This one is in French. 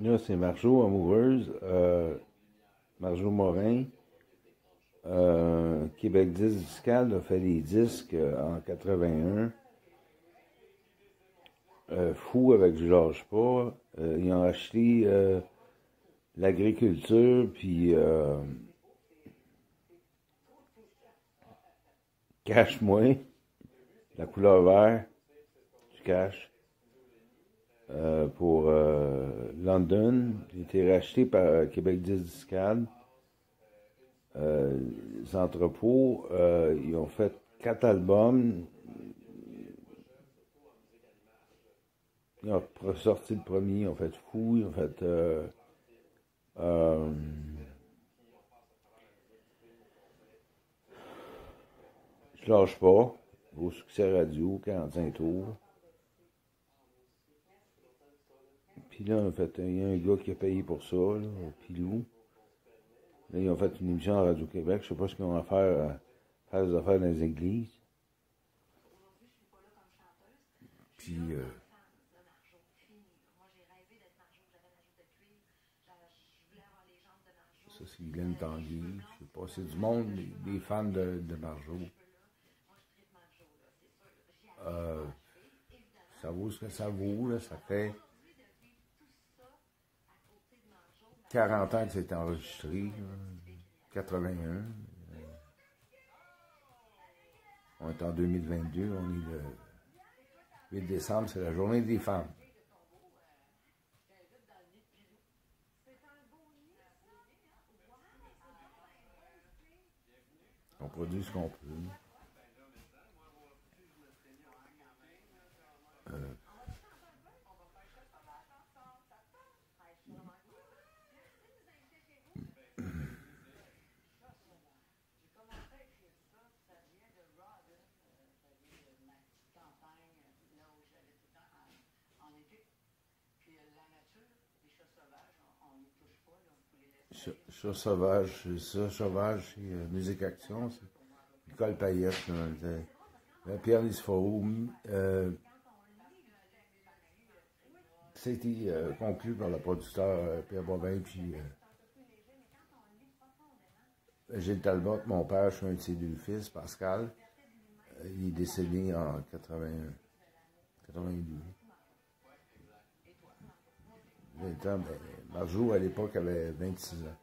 Là, c'est Marjo Amoureuse, euh, Marjo Morin. Euh, Québec 10 Discal a fait des disques euh, en 81. Euh, fou avec Je lâche pas. Ils ont acheté l'agriculture, puis Cache-moi, la couleur vert, du cash, euh, pour euh, London. Il a été racheté par euh, Québec 10 Discade. Euh, les entrepôts, ils ont fait quatre albums. Ils ont pr- sorti le premier, ils ont fait Fou, ils ont fait Je lâche pas. Au succès radio, 45 tours. Puis là, en fait, il y a un gars qui a payé pour ça, là, Pilou. Là, ils ont fait une émission à Radio-Québec. Je sais pas ce qu'ils vont faire, euh, faire des affaires dans les églises. Puis, euh, ça, c'est Glenn Tanguy. Je sais pas, c'est du monde, des, fans de, de. Euh, ça vaut ce que ça vaut, là. Ça fait 40 ans que c'est enregistré, là. 81. euh, On est en 2022, on est le 8 décembre, c'est la journée des femmes. On produit ce qu'on peut. Chat sauvage, ça, sauvage, euh, musique action, Nicole Payette, c'est- euh, c'était euh, conclu par le producteur euh, Pierre Bobin, puis euh, Gilles Talbot, mon père, je suis un de ses deux fils, Pascal, il est décédé en 81, 82. Vingt ans, ben, Marjo, à l'époque, avait 26 ans.